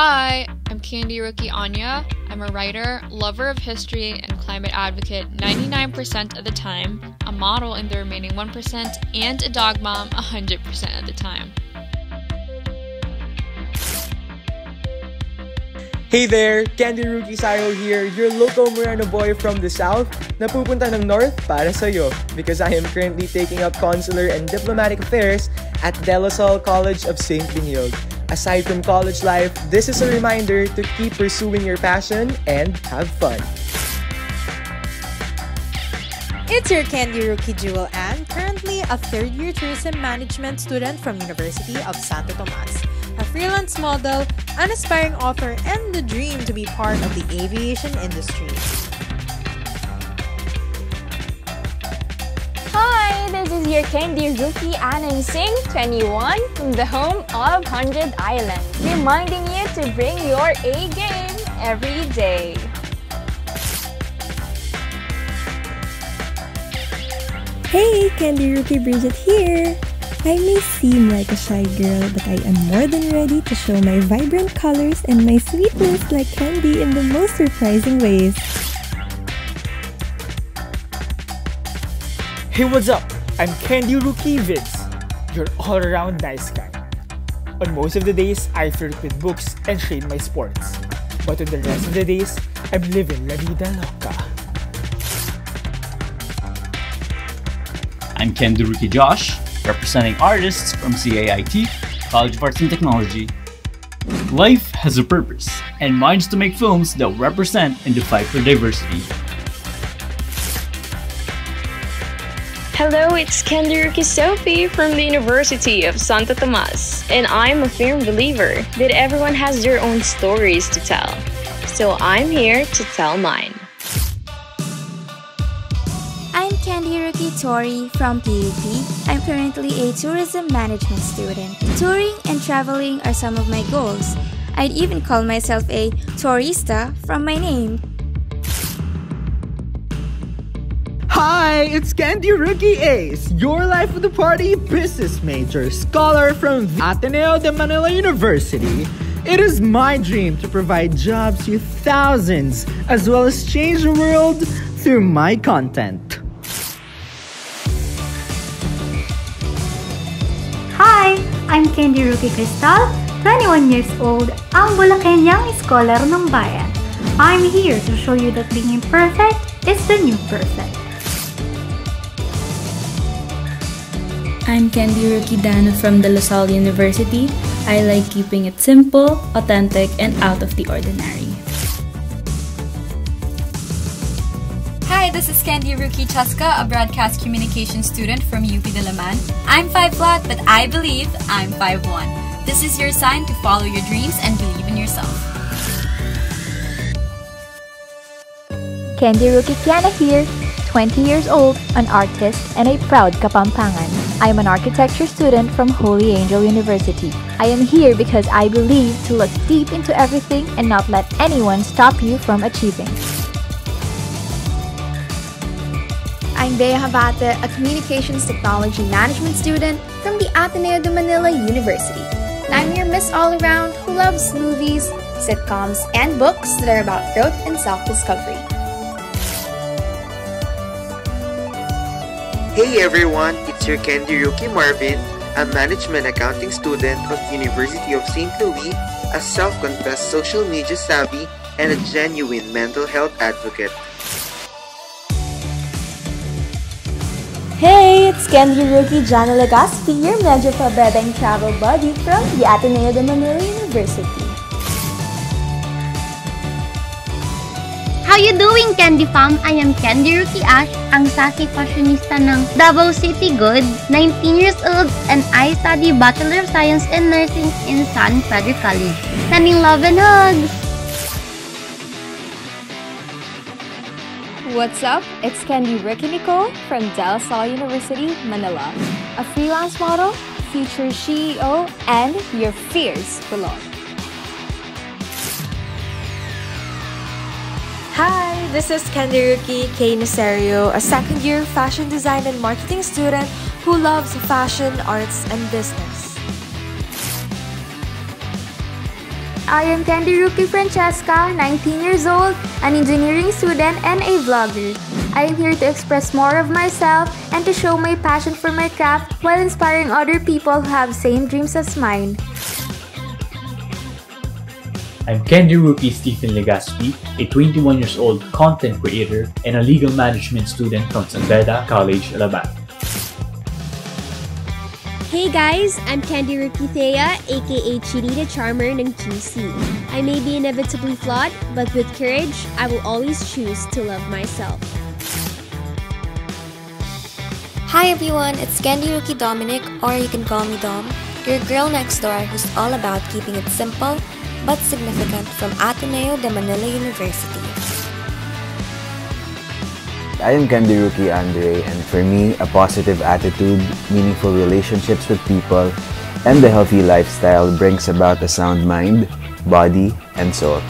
Hi, I'm Candy Rookie Anya. I'm a writer, lover of history, and climate advocate 99% of the time, a model in the remaining 1%, and a dog mom 100% of the time. Hey there! Candy Rookie Sayo here, your local Murano boy from the south na pupunta ng north para sa'yo because I am currently taking up consular and diplomatic affairs at De La Salle College of St. Benilde. Aside from college life, this is a reminder to keep pursuing your passion and have fun. It's your Candy Rookie Jewel and currently a third-year tourism management student from University of Santo Tomas a freelance model, an aspiring author, and the dream to be part of the aviation industry. Hi, this is your candy rookie Anand Singh, 21, from the home of 100 Island, reminding you to bring your A game every day. Hey, Candy Rookie Bridget here! I may seem like a shy girl, but I am more than ready to show my vibrant colors and my sweetness like candy in the most surprising ways. Hey, what's up? I'm Candy Rookie Vince, your all-around nice guy. On most of the days, I flirt with books and train my sports. But on the rest of the days, I'm living la vida loca. I'm Candy Rookie Josh, representing artists from CIIT, College of Arts and Technology. Life has a purpose, and mine's to make films that represent and fight for diversity. Hello, it's Rookie Sophie from the University of Santo Tomas, and I'm a firm believer that everyone has their own stories to tell. So I'm here to tell mine. I'm Candy Rookie Tori from PUP. I'm currently a tourism management student. Touring and traveling are some of my goals. I'd even call myself a tourista from my name. Hi, it's Candy Rookie Ace, your life of the party business major, scholar from Ateneo de Manila University. It is my dream to provide jobs to thousands, as well as change the world through my content. Hi, I'm Candy Rookie Cristal, 21 years old, ang Bulakenyang scholar ng bayan. I'm here to show you that being imperfect is the new perfect. I'm Candy Rookie Dana from De La Salle University. I like keeping it simple, authentic, and out of the ordinary. Hi, this is Candy Rookie Chaska, a broadcast communication student from UP Diliman. I'm 5 flat, but I believe I'm 5'1". This is your sign to follow your dreams and believe in yourself. Candy Rookie Kiana here, 20 years old, an artist, and a proud Kapampangan. I am an architecture student from Holy Angel University. I am here because I believe to look deep into everything and not let anyone stop you from achieving. I'm Bea Habate, a Communications Technology Management student from the Ateneo de Manila University. And I'm your Miss All Around who loves movies, sitcoms, and books that are about growth and self-discovery. Hey everyone, it's your Candy Rookie Marvin, a Management Accounting student of University of St. Louis, a self-confessed social media savvy, and a genuine mental health advocate. Hey, it's Candy Rookie Jana Legaspi, your medyo pabebeng travel buddy from the Ateneo de Manila University. How you doing, Candy Fam? I am Candy Rookie Ash, ang sassy fashionista ng Davao City Good, 19 years old, and I study Bachelor of Science in Nursing in San Pedro College. Sending love and hugs! What's up? It's Candy Rookie Nicole from De La Salle University, Manila. A freelance model, future CEO, and your fierce belong. This is Candy Rookie Kay a second year fashion design and marketing student who loves fashion, arts, and business. I am Rookie Francesca, 19 years old, an engineering student and a vlogger. I am here to express more of myself and to show my passion for my craft while inspiring other people who have same dreams as mine. I'm Candy Rookie Stephen Legaspi, a 21 years old content creator and a legal management student from San Beda College, Alabang. Hey guys, I'm Candy Rookie Thea, aka Chidi the Charmer ng GC. I may be inevitably flawed, but with courage, I will always choose to love myself. Hi everyone, it's Candy Rookie Dominic, or you can call me Dom, your girl next door who's all about keeping it simple but significant from Ateneo de Manila University. I am Candy Rookie Andre, and for me, a positive attitude, meaningful relationships with people, and a healthy lifestyle brings about a sound mind, body, and soul.